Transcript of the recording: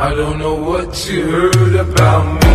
I don't know what you heard about me.